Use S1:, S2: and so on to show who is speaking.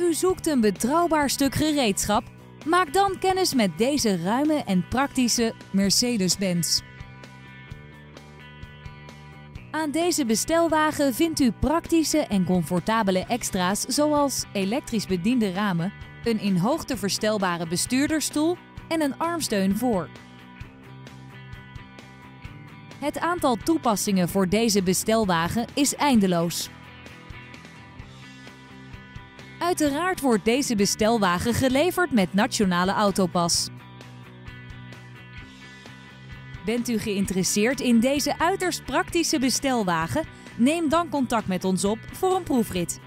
S1: U zoekt een betrouwbaar stuk gereedschap? Maak dan kennis met deze ruime en praktische Mercedes-Benz. Aan deze bestelwagen vindt u praktische en comfortabele extra's zoals elektrisch bediende ramen, een in hoogte verstelbare bestuurderstoel en een armsteun voor. Het aantal toepassingen voor deze bestelwagen is eindeloos. Uiteraard wordt deze bestelwagen geleverd met Nationale Autopas. Bent u geïnteresseerd in deze uiterst praktische bestelwagen? Neem dan contact met ons op voor een proefrit.